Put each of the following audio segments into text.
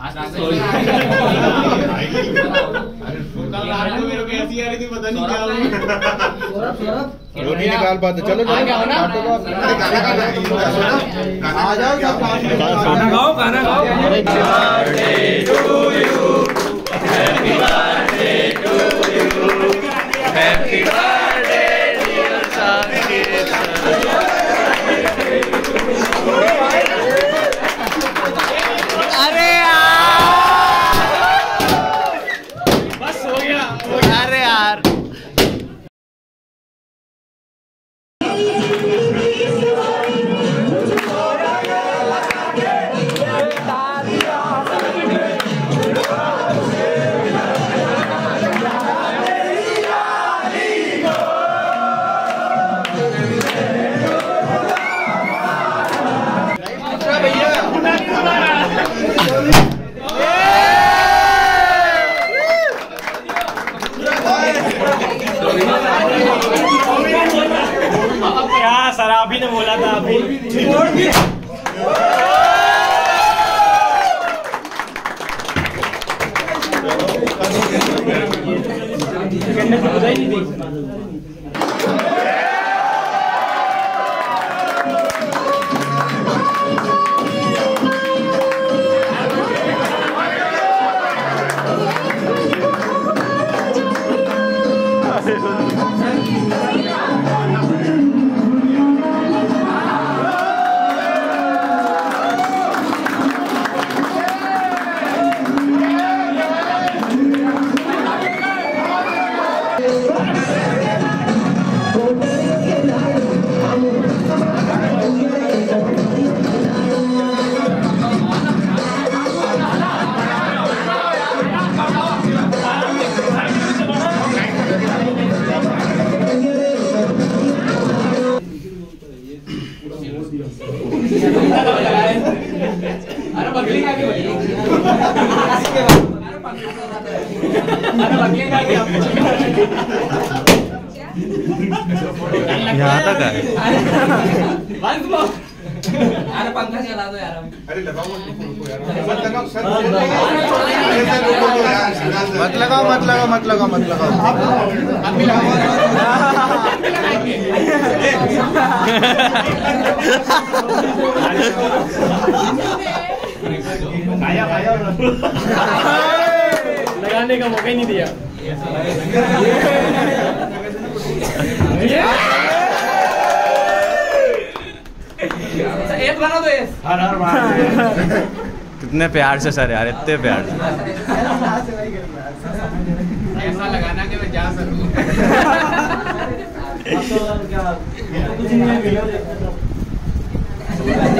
आज तो सॉरी। कल रात को मेरे को ऐसी आ रही थी पता नहीं क्या हुआ। वो नहीं निकाल पाते चलो आ गया ना? काटो तो आप। अरे गाना गाना है, ये सुनो। आ जाओ सब क्या सर आप ही ने बोला था अभी नहीं बकली यहाँ तक है अरे पंखा चला दो यार अरे लगाओ मत लगाओ तो। मत लगाओ मत लगाओ मत लगाओ मत लगाओ आप भी लगाओ खाया खाया लगाने का मौका ही नहीं दिया। एक बना दो हर हर महादेव कितने प्यार से सर यार इतने प्यार से। ऐसा लगाना कि मैं जा सकूँ।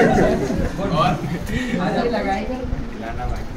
Ada lagi. Ada lagi.